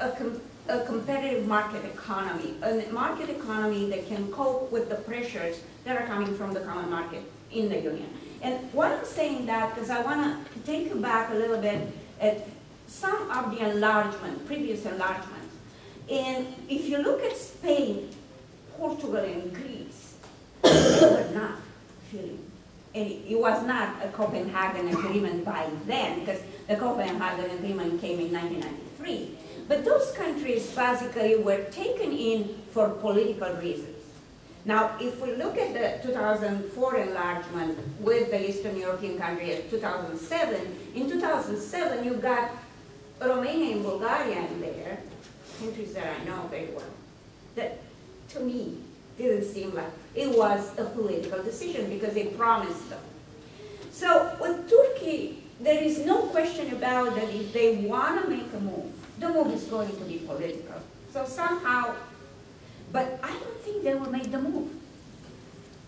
a, com a competitive market economy, a market economy that can cope with the pressures that are coming from the common market in the union. And why I'm saying that, because I want to take you back a little bit at some of the enlargement, previous enlargements. And if you look at Spain, Portugal, and Greece, they were not feeling it was not a Copenhagen agreement by then, because the Copenhagen agreement came in 1993. But those countries basically were taken in for political reasons. Now, if we look at the 2004 enlargement with the Eastern European countries, 2007, in 2007 you got Romania and Bulgaria in there, countries that I know very well, that to me didn't seem like it was a political decision because they promised them. So with Turkey, there is no question about that if they want to make a move, the move is going to be political. So somehow, but I don't think they will make the move.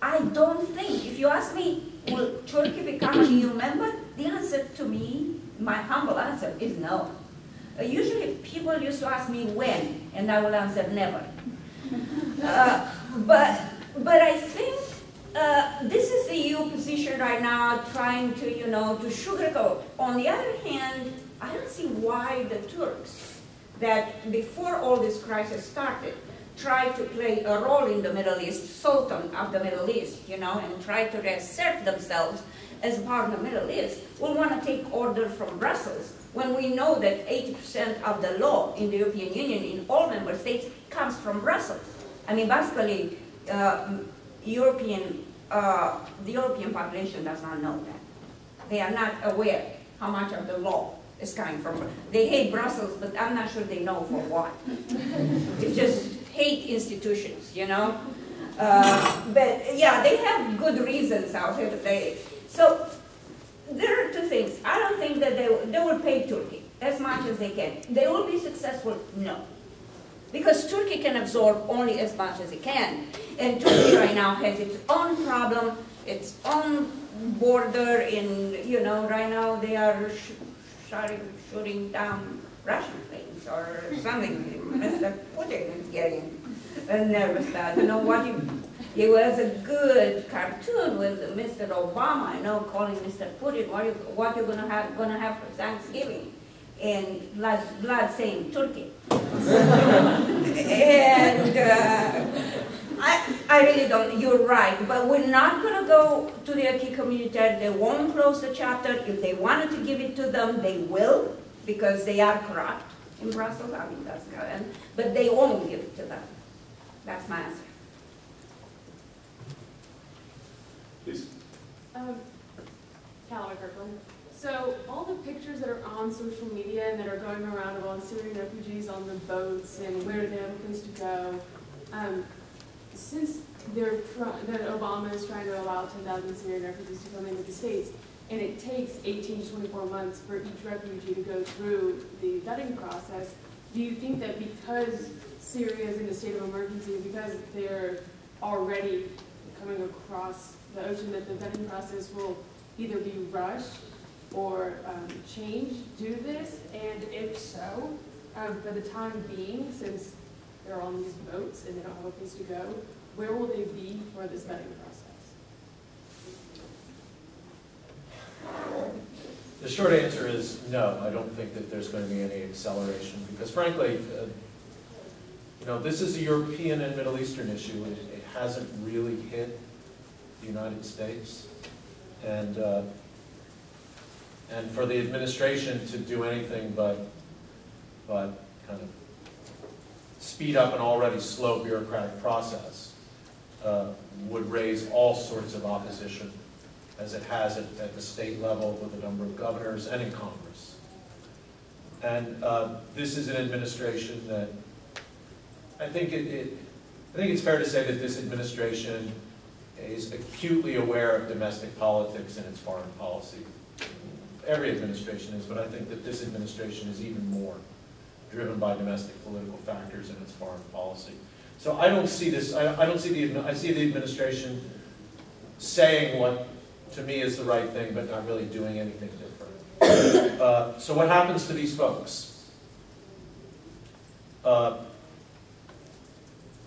I don't think. If you ask me, will Turkey become a EU member? The answer to me, my humble answer, is no. Uh, usually people used to ask me when, and I will answer never. Uh, but, but I think uh, this is the EU position right now, trying to, you know, to sugarcoat. On the other hand, I don't see why the Turks, that before all this crisis started, tried to play a role in the Middle East, Sultan of the Middle East, you know, and try to reassert themselves as part of the Middle East, will want to take order from Brussels when we know that 80% of the law in the European Union in all member states comes from Brussels. I mean, basically, uh, European, uh, the European population does not know that. They are not aware how much of the law is coming from. They hate Brussels, but I'm not sure they know for what. they just hate institutions, you know. Uh, but yeah, they have good reasons out here say. So there are two things. I don't think that they, they will pay Turkey as much as they can. They will be successful? No. Because Turkey can absorb only as much as it can. And Turkey right now has its own problem, its own border in, you know, right now they are sh shooting, down Russian planes or something. Mr. Putin is getting nervous about, you know, what you it was a good cartoon with Mr. Obama, you know, calling Mr. Putin, what you what you gonna have gonna have for Thanksgiving, and blood saying Turkey. and uh, I I really don't. You're right, but we're not gonna go to the acquis communautaire. They won't close the chapter. If they wanted to give it to them, they will, because they are corrupt in Brussels. I mean that's good, but they won't give it to them. That's my answer. Please. Um, Callaway Kirkland. So all the pictures that are on social media and that are going around of all the Syrian refugees on the boats and where they have a place to go, um, since they're that Obama is trying to allow 10,000 Syrian refugees to come into the States, and it takes 18 to 24 months for each refugee to go through the vetting process, do you think that because Syria is in a state of emergency, because they're already coming across the ocean that the vetting process will either be rushed or um, changed due to this? And if so, um, for the time being, since they're on these boats and they don't have a place to go, where will they be for this vetting process? The short answer is no. I don't think that there's going to be any acceleration because, frankly, uh, you know, this is a European and Middle Eastern issue. It, it hasn't really hit the United States. And, uh, and for the administration to do anything but, but kind of speed up an already slow bureaucratic process uh, would raise all sorts of opposition, as it has at, at, the state level with a number of governors and in Congress. And uh, this is an administration that I think it, it, I think it's fair to say that this administration is acutely aware of domestic politics and its foreign policy. Every administration is, but I think that this administration is even more driven by domestic political factors in its foreign policy. So I don't see this, I, I don't see the, I see the administration saying what to me is the right thing, but not really doing anything different. Uh, so what happens to these folks? Uh,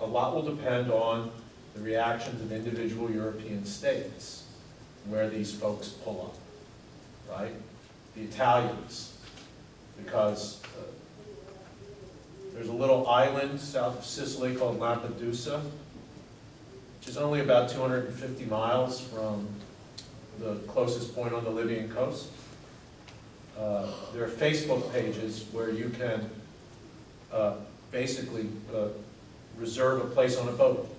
A lot will depend on the reactions of individual European states, where these folks pull up, right? The Italians, because uh, there's a little island south of Sicily called Lampedusa, which is only about 250 miles from the closest point on the Libyan coast. Uh, There are Facebook pages where you can uh, basically uh, reserve a place on a boat,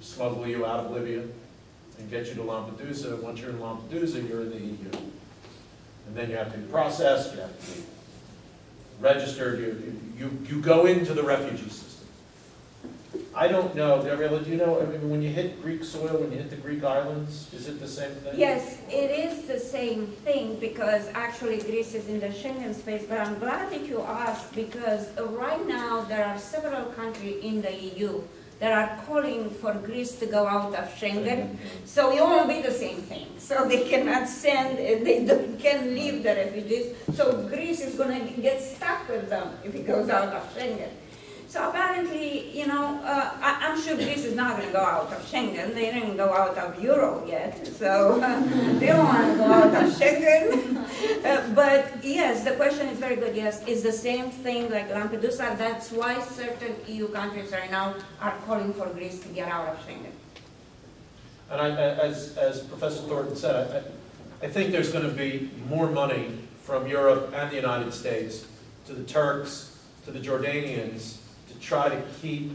smuggle you out of Libya, and get you to Lampedusa. Once you're in Lampedusa, you're in the EU. And then you have to be processed, you have to be registered, you, you, you you go into the refugee system. I don't know, Gabriela, do you know, I mean, when you hit Greek soil, when you hit the Greek islands, is it the same thing? Yes, it is the same thing because actually Greece is in the Schengen space, but I'm glad that you asked because uh, right now there are several countries in the EU that are calling for Greece to go out of Schengen. So it won't be the same thing. So they cannot send, uh, they can leave the refugees. So Greece is gonna get stuck with them if it goes out of Schengen. So apparently, you know, uh, I, I'm sure Greece is not gonna go out of Schengen. They didn't go out of Euro yet, so uh, they don't wanna go out of Schengen. Uh, But yes, the question is very good, yes. It's the same thing like Lampedusa. That's why certain EU countries right now are calling for Greece to get out of Schengen. And I, as, as Professor Thornton said, I, I- think there's going to be more money from Europe and the United States to the Turks, to the Jordanians, to try to keep,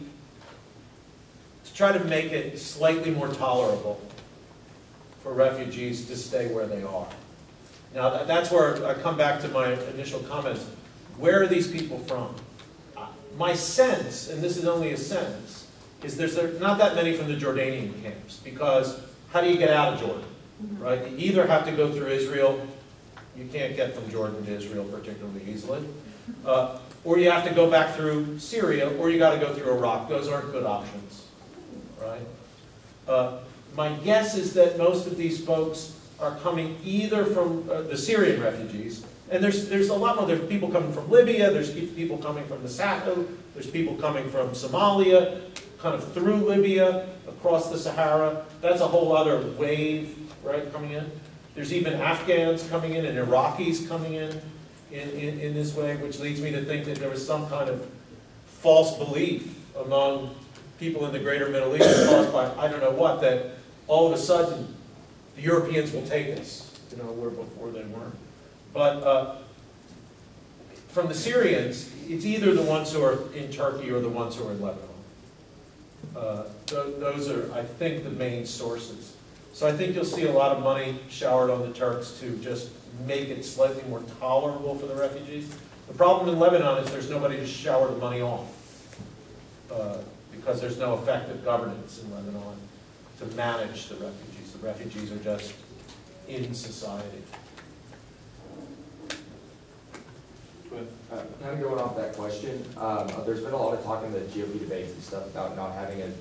to try to make it slightly more tolerable for refugees to stay where they are. Now, that's where I come back to my initial comments. Where are these people from? Uh, My sense, and this is only a sense, is there's not that many from the Jordanian camps, because how do you get out of Jordan, right? You either have to go through Israel, you can't get from Jordan to Israel particularly easily, uh, or you have to go back through Syria, or you got to go through Iraq. Those aren't good options, right? Uh, My guess is that most of these folks are coming either from uh, the Syrian refugees, and there's, there's a lot more, there's people coming from Libya, there's people coming from the Sahel, there's people coming from Somalia, kind of through Libya, across the Sahara. That's a whole other wave, right, coming in. There's even Afghans coming in and Iraqis coming in, in, in, in this way, which leads me to think that there was some kind of false belief among people in the greater Middle East caused by, I don't know what, that all of a sudden, the Europeans will take us, you know, where before they weren't. But uh, from the Syrians, it's either the ones who are in Turkey or the ones who are in Lebanon. Uh, tho- Those are, I think, the main sources. So I think you'll see a lot of money showered on the Turks to just make it slightly more tolerable for the refugees. The problem in Lebanon is there's nobody to shower the money on, uh, because there's no effective governance in Lebanon to manage the refugees. The refugees are just in society. Uh, Kind of going off that question, um, there's been a lot of talk in the GOP debates and stuff about not having a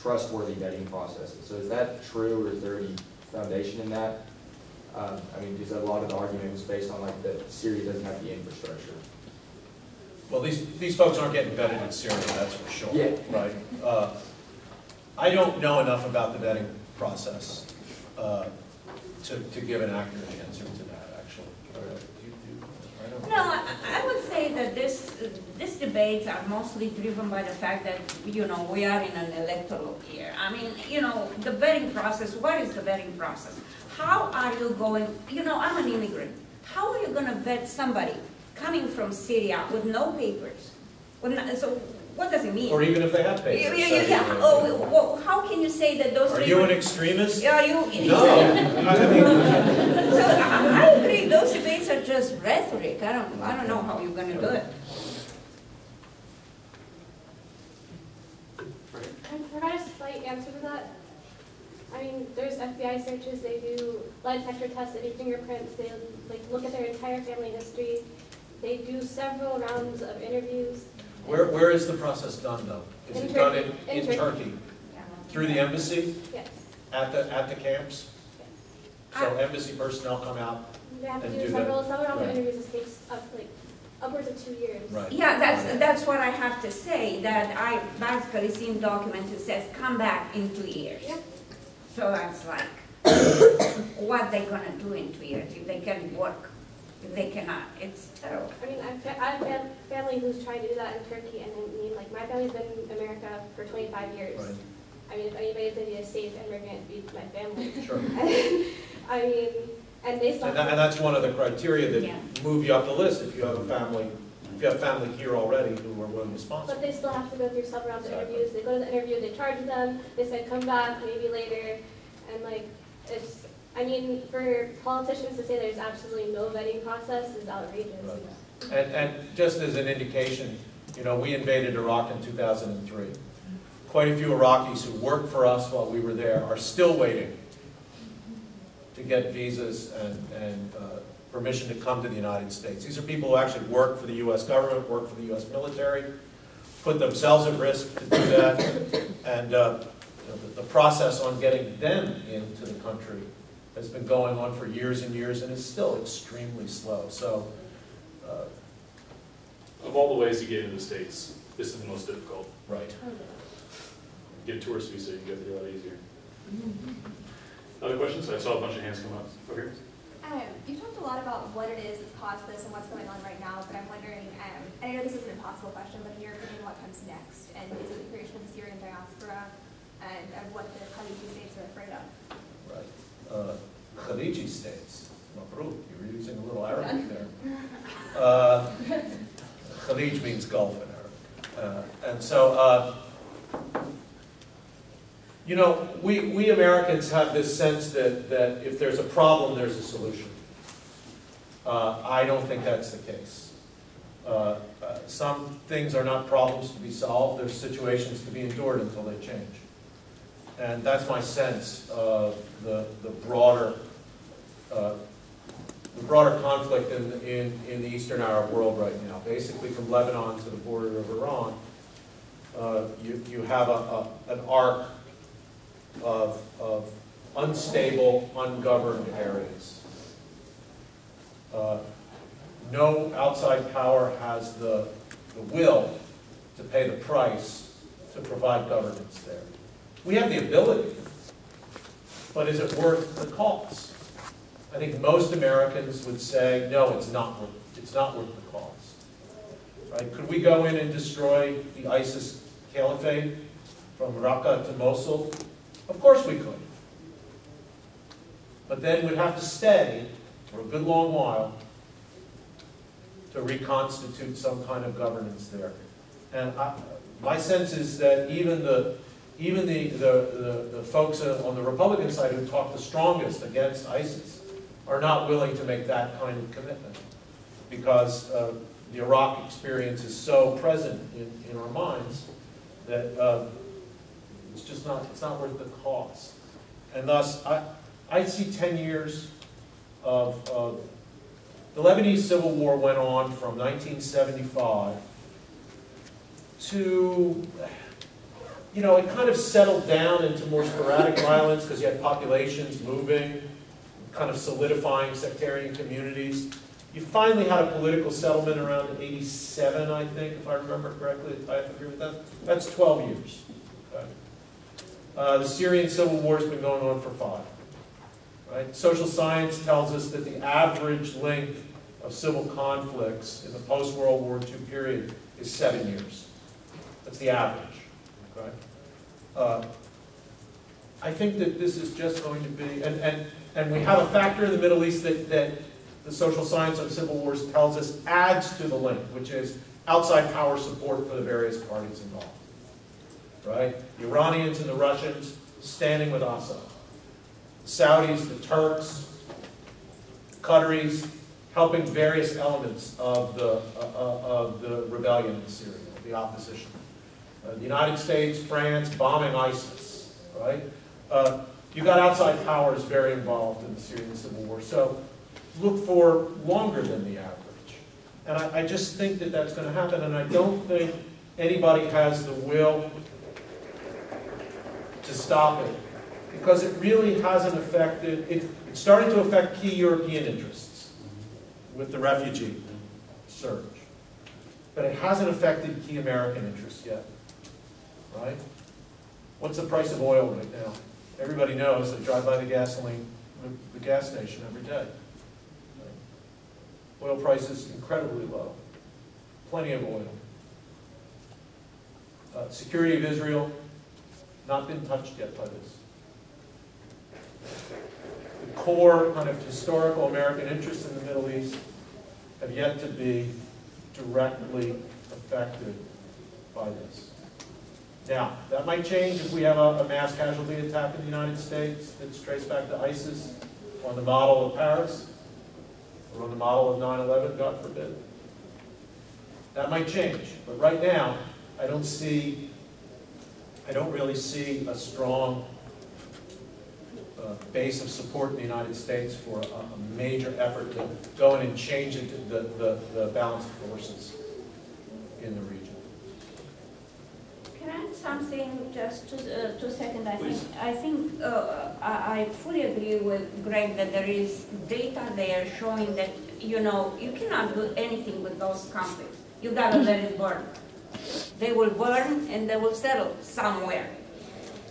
trustworthy vetting process. So is that true, or is there any foundation in that? Um, I mean, because a lot of the argument was based on like that Syria doesn't have the infrastructure. Well, these, these folks aren't getting vetted in Syria, that's for sure. Yeah. Right? Uh, I don't know enough about the vetting process uh, to, to give an accurate answer to that, actually. Do you- do you- I don't- No, I, I would say that this, these debates are mostly driven by the fact that, you know, we are in an electoral year. I mean, you know, the vetting process, what is the vetting process? How are you going, you know, I'm an immigrant. How are you gonna vet somebody coming from Syria with no papers? With no- so what does it mean? Or even if they have papers. yeah, how yeah, yeah. Oh, well, how can you say that those Are you an extremist? Are you? No. I So I, I agree, those debates are just rhetoric, I don't, I don't know how you're gonna do it. Can I provide a slight answer to that? I mean, there's FBI searches, they do lie detector tests, they do fingerprints, they like look at their entire family history. They do several rounds of interviews. Where, where is the process done, though? Is In it done in, Turkey. in In Turkey. Turkey? Through the embassy, Yes. at the, at the camps? So embassy personnel come out They have to And do do several, several rounds of Right. interviews, takes up like upwards of two years. Right. Yeah, that's, that's what I have to say, that I basically seen documents that says, come back in two years. Yeah. So that's like, what they gonna do in two years if they can work, if they cannot, it's terrible. I mean, I've, I've had family who's tried to do that in Turkey, and I mean, like, my family's been in America for twenty-five years. Right. I mean, if anybody's gonna be a safe immigrant, it'd be my family. Sure. I mean, and they. And that, and that's one of the criteria Yeah. that move you up the list if you have a family, if you have family here already who are willing to sponsor. But they still have to go through several rounds of Exactly. interviews. They go to the interview, they charge them, they said, come back maybe later. And like, it's, I mean, for politicians to say there's absolutely no vetting process is outrageous. Right. And, and just as an indication, you know, we invaded Iraq in 2003. Quite a few Iraqis who worked for us while we were there are still waiting to get visas and, and uh, permission to come to the United States. These are people who actually work for the U.S. government, work for the U.S. military, put themselves at risk to do that, and uh, you know, the, the process on getting them into the country has been going on for years and years and is still extremely slow. So, uh, Of all the ways to get into the States, this is the most difficult. right. Get a tourist visa, you can get there a lot easier. Other questions? I saw a bunch of hands come up. Over here. Um, you talked a lot about what it is that's caused this and what's going on right now, but I'm wondering, um, and I know this is an impossible question, but in your opinion, what comes next? And is it the creation of the Syrian diaspora and of what the Khaliji states are afraid of? Right. Uh, Khaliji states, Mabruk, you were using a little Arabic there. Uh, Khalij means Gulf in Arabic. Uh, And so, uh, you know, we, we Americans have this sense that, that if there's a problem, there's a solution. Uh, I don't think that's the case. Uh, uh, Some things are not problems to be solved, there's situations to be endured until they change. And that's my sense of the, the broader, uh, the broader conflict in, in, in the Eastern Arab world right now. Basically from Lebanon to the border of Iran, uh, you, you have a, a, an arc of, of unstable, ungoverned areas. Uh, No outside power has the, the will to pay the price to provide governance there. We have the ability, but is it worth the cost? I think most Americans would say, no, it's not worth, it's not worth the cost. Right? Could we go in and destroy the ISIS caliphate from Raqqa to Mosul? Of course we could. But then we'd have to stay for a good long while to reconstitute some kind of governance there. And I, my sense is that even the, even the, the, the, the folks on the Republican side who talk the strongest against ISIS are not willing to make that kind of commitment because uh, the Iraq experience is so present in, in our minds that uh, it's just not, it's not worth the cost. And thus, I, I see 10 years of, of, the Lebanese Civil War went on from 1975 to, you know, it kind of settled down into more sporadic violence because you had populations moving, kind of solidifying sectarian communities. You finally had a political settlement around 87, I think, if I remember correctly, I agree with that. That's 12 years. okay? Uh, the Syrian civil war has been going on for five. Right? Social science tells us that the average length of civil conflicts in the post-World War II period is seven years. That's the average. Okay? Uh, I think that this is just going to be, and, and, and we have a factor in the Middle East that, that the social science of civil wars tells us adds to the link, which is outside power support for the various parties involved. Right? The Iranians and the Russians standing with Assad. Saudis, the Turks, Qataris, helping various elements of the, uh, uh, of the rebellion in Syria, the opposition. Uh, the United States, France, bombing ISIS, right? Uh, you got outside powers very involved in the Syrian civil war. So look for longer than the average. And I, I just think that that's going to happen, and I don't think anybody has the will to stop it because it really hasn't affected, it, it's starting to affect key European interests with the refugee surge. but it hasn't affected key American interests yet, right? What's the price of oil right now? Everybody knows, they drive by the gasoline, the- the gas station every day. Oil prices incredibly low, plenty of oil. Uh, Security of Israel, not been touched yet by this. The core kind of historical American interests in the Middle East have yet to be directly affected by this. Now, that might change if we have a, a mass casualty attack in the United States that's traced back to ISIS on the model of Paris, or on the model of 9/11, God forbid. That might change, but right now, I don't see, I don't really see a strong uh, base of support in the United States for a, a major effort to go in and change it, the, the, the balance of forces in the region. Can I add something, just two, uh, two seconds? I think, I think, uh, I, I fully agree with Greg that there is data there showing that, you know, you cannot do anything with those conflicts. You gotta let it burn. They will burn and they will settle somewhere.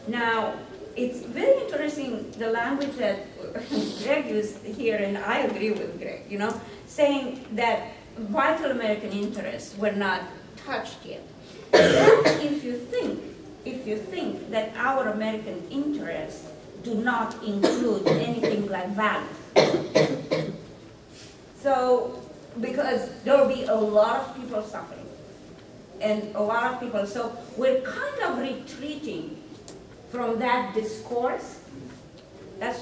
Now, it's very interesting, the language that Greg used here, and I agree with Greg, you know, saying that vital American interests were not touched yet. if you think, if you think that our American interests do not include anything like values. So, because there will be a lot of people suffering, and a lot of people, so we're kind of retreating from that discourse. That's,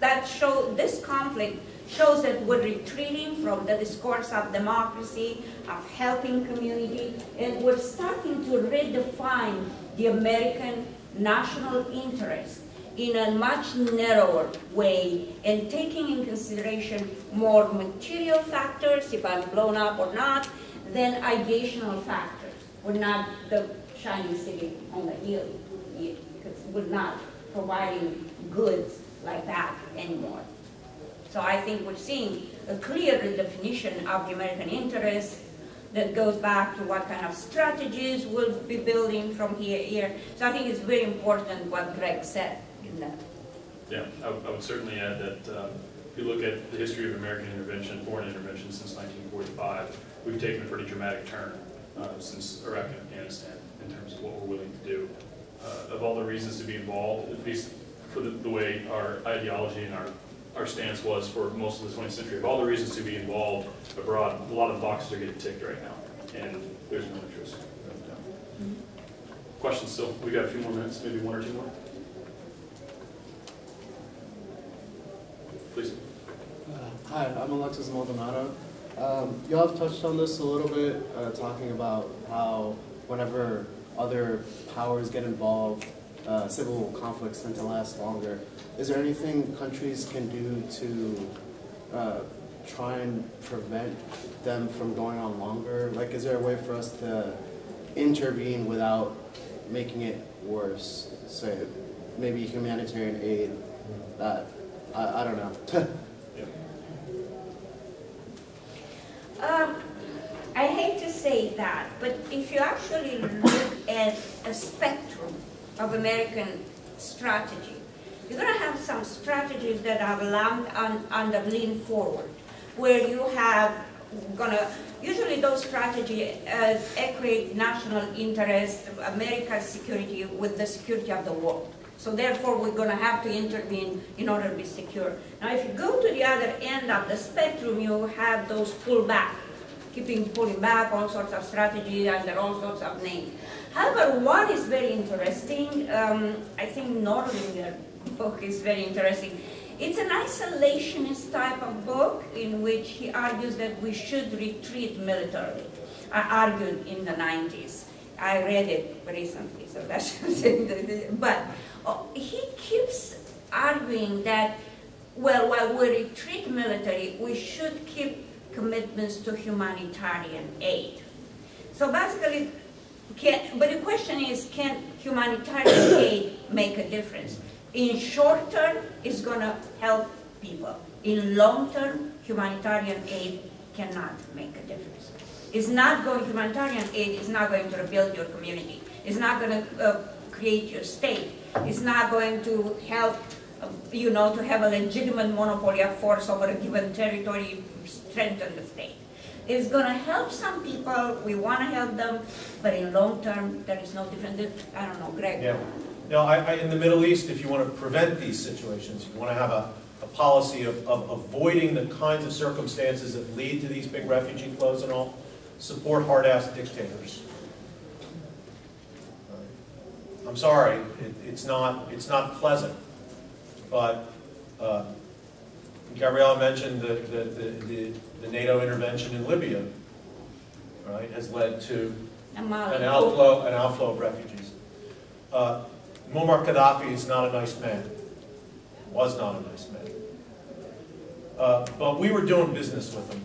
that show, this conflict shows that we're retreating from the discourse of democracy, of helping community, and we're starting to redefine the American national interest in a much narrower way and taking in consideration more material factors, if I'm blown up or not, than ideational factors. We're not the shining city on the hill, we're not providing goods like that anymore. So I think we're seeing a clear redefinition of the American interest that goes back to what kind of strategies we'll be building from here, here. So I think it's very important what Greg said in that. Yeah, I would- I would certainly add that um, if you look at the history of American intervention, foreign intervention since 1945, we've taken a pretty dramatic turn uh, since Iraq and Afghanistan in terms of what we're willing to do. Uh, Of all the reasons to be involved, at least for the the way our ideology and our our stance was for most of the 20th century, of all the reasons to be involved abroad, a lot of boxes are getting ticked right now, and there's no interest. Questions still? We got a few more minutes, maybe one or two more? Please. Uh, Hi, I'm Alexis Maldonado. Um, Y'all have touched on this a little bit, uh, talking about how whenever other powers get involved, uh, civil conflicts tend to last longer. Is there anything countries can do to uh, try and prevent them from going on longer? Like, is there a way for us to intervene without making it worse? Say, maybe humanitarian aid that, I, I don't know. Um, I hate to say that, but if you actually look at a spectrum of American strategy, you're going to have some strategies that are land on, under lean forward, where you have gonna usually those strategies uh, equate national interest, America's security with the security of the world. So therefore, we're going to have to intervene in order to be secure. Now, if you go to the other end of the spectrum, you have those pull back, keeping pulling back, all sorts of strategies under all sorts of names. However, one is very interesting. Um, I think Nordlinger book is very interesting. It's an isolationist type of book in which he argues that we should retreat militarily. I argued in the 90s. I read it recently, so that's but he keeps arguing that well, while we retreat military, we should keep commitments to humanitarian aid. So basically, can, but the question is, can humanitarian aid make a difference? In short term, it's going to help people. In long term, humanitarian aid cannot make a difference. It's not going, humanitarian aid is not going to rebuild your community. It's not going to uh, create your state. It's not going to help, you know, to have a legitimate monopoly of force over a given territory, strengthen the state. It's going to help some people, we want to help them, but in long term, there is no different, I don't know, Greg. Yeah. No, I, I, in the Middle East, if you want to prevent these situations, you want to have a, a policy of, of avoiding the kinds of circumstances that lead to these big refugee flows and all, support hard-ass dictators. I'm sorry, it, it's not, it's not pleasant, but, uh, Gabriella mentioned the, the, the, the- the NATO intervention in Libya, right, has led to an outflow, an outflow of refugees. Uh, Muammar Gaddafi is not a nice man, was not a nice man. Uh, But we were doing business with him.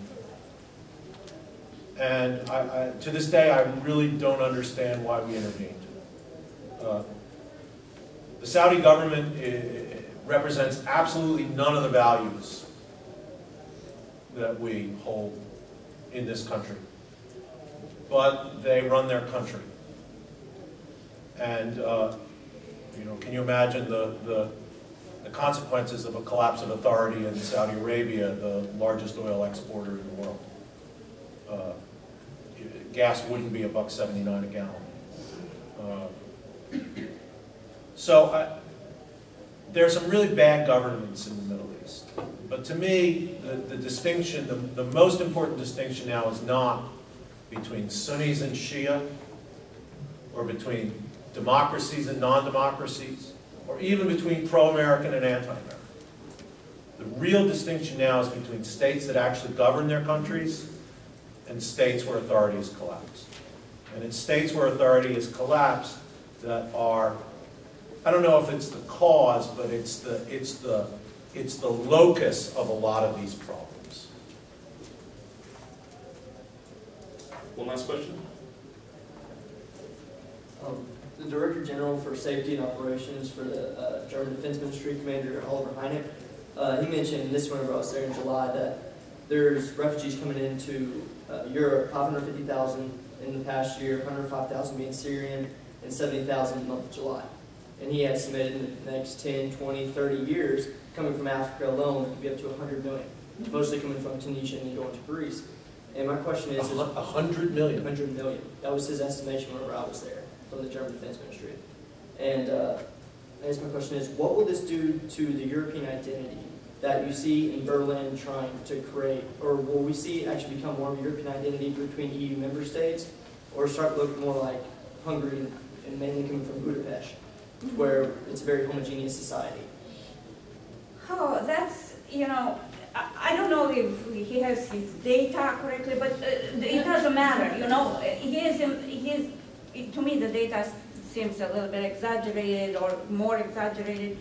And I, I, to this day, I really don't understand why we intervened. Uh, The Saudi government eh, represents absolutely none of the values that we hold in this country but they run their country. And, uh, you know, can you imagine the, the, the consequences of a collapse of authority in Saudi Arabia, the largest oil exporter in the world? Uh, gas wouldn't be a buck seventy-nine a gallon. Uh, So, I, are some really bad governments in the Middle East. But to me, the, the distinction, the, the most important distinction now is not between Sunnis and Shia, or between democracies and non-democracies, or even between pro-American and anti-American. The real distinction now is between states that actually govern their countries and states where authority has collapsed. And in states where authority has collapsed that are, I don't know if it's the cause, but it's the, it's the, it's the locus of a lot of these problems. One last question? Um, The Director General for Safety and Operations for the uh, German Defense Ministry, Commander Oliver Heineck, uh, he mentioned, this whenever I was there in July, that there's refugees coming into uh, Europe, 550,000 in the past year, 105,000 being Syrian, and 70,000 in the month of July. And he estimated in the next 10, 20, 30 years, coming from Africa alone, it could be up to 100 million, mostly coming from Tunisia and then going to Greece. And my question is, is hu- a hundred million. 100 million. That was his estimation whenever I was there from the German Defense Ministry. And uh, I guess my question is, what will this do to the European identity that you see in Berlin trying to create, or will we see it actually become more of a European identity between EU member states, or start looking more like Hungary and mainly coming from Budapest, where it's a very homogeneous society? Oh, that's, you know, I, don't know if he has his data correctly, but uh, it doesn't matter, you know. He is, he is, to me, the data seems a little bit exaggerated or more exaggerated.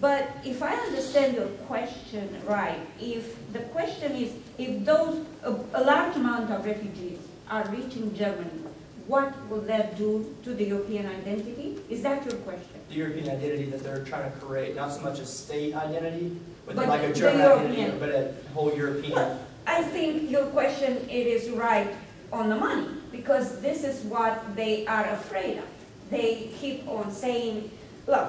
But if I understand your question right, if the question is, if those, a, a large amount of refugees are reaching Germany, what will that do to the European identity? Is that your question? The European identity that they're trying to create, not so much a state identity, but, But like a German identity, European- but a whole European. Well, I think your question, it is right on the money, because this is what they are afraid of. They keep on saying, look,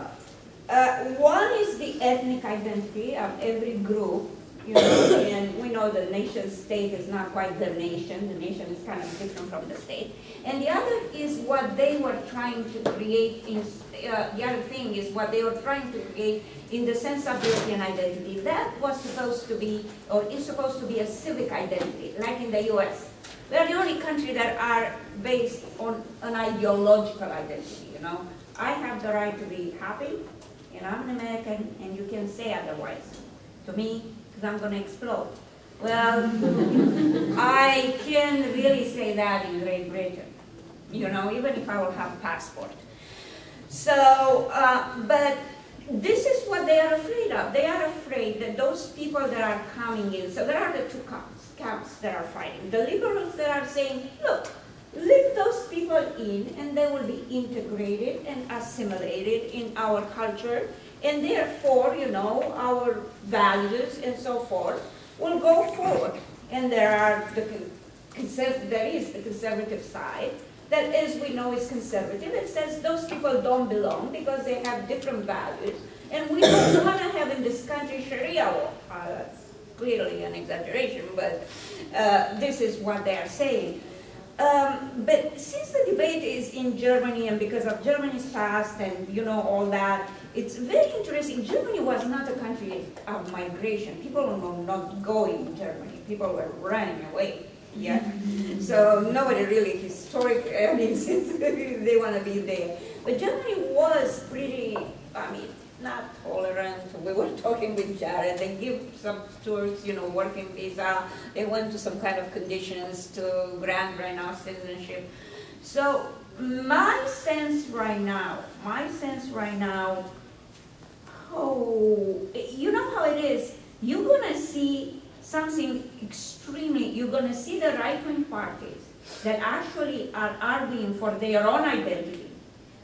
uh, one is the ethnic identity of every group, you know, and we know the nation state is not quite the nation, the nation is kind of different from the state. And the other is what they were trying to create in, uh, the other thing is what they were trying to create in the sense of European identity. That was supposed to be, or is supposed to be a civic identity, like in the US. We are the only country that are based on an ideological identity, you know. I have the right to be happy, and I'm an American, and you can say otherwise to me, because I'm gonna explode. Well, I can really say that in Great Britain, you know, even if I will have a passport. So, uh, but this is what they are afraid of. They are afraid that those people that are coming in, so there are the two camps, camps that are fighting. The liberals that are saying, look, let those people in and they will be integrated and assimilated in our culture and therefore, you know, our values and so forth will go forward. And there are the there is the conservative side, that as we know is conservative, it says those people don't belong because they have different values. And we don't want to have in this country Sharia law. Uh, that's clearly an exaggeration, but uh, this is what they are saying. Um, but since the debate is in Germany and because of Germany's past and you know all that, it's very interesting. Germany was not a country of migration. People were not going to Germany. People were running away. Yeah. So nobody really historic. I mean, since they want to be there, but Germany was pretty. I mean, not tolerant. We were talking with Jared. They give some tours, you know, working visa. They went to some kind of conditions to grant right now citizenship. So my sense right now, my sense right now, oh, you know how it is. You're gonna see something extremely. You're gonna see the right-wing parties that actually are arguing for their own identity,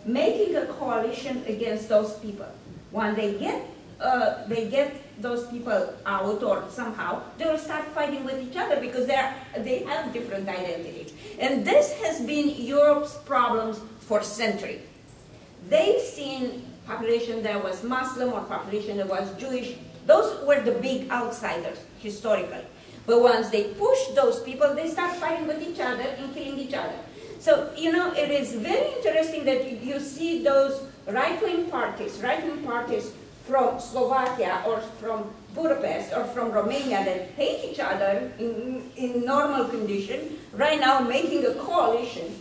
making a coalition against those people. When they get, uh, they get those people out or somehow, they will start fighting with each other because they're, they have different identities. And this has been Europe's problems for centuries. They've seen population that was Muslim or population that was Jewish. Those were the big outsiders historically. But once they push those people, they start fighting with each other and killing each other. So, you know, it is very interesting that you see those right-wing parties, right-wing parties from Slovakia or from Budapest or from Romania that hate each other in, in normal condition, right now making a coalition,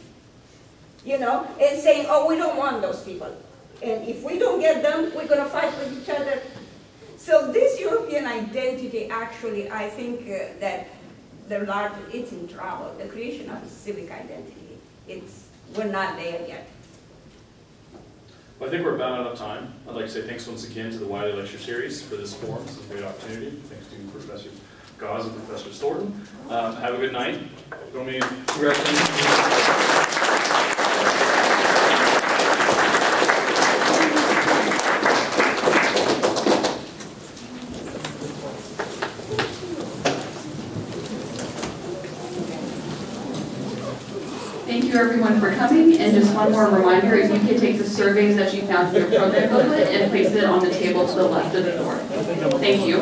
you know, and saying, oh, we don't want those people. And if we don't get them, we're going to fight with each other. So this European identity, actually, I think uh, that the large, it's in trouble. The creation of a civic identity, it's, we're not there yet. Well, I think we're about out of time. I'd like to say thanks once again to the Wiley Lecture Series for this forum. It's a great opportunity. Thanks to Professor Gause and Professor Thornton. Um, have a good night. In. Thank you everyone for coming, and just one more reminder, if you the surveys that you found in your program booklet and place it on the table to the left of the door. Thank you.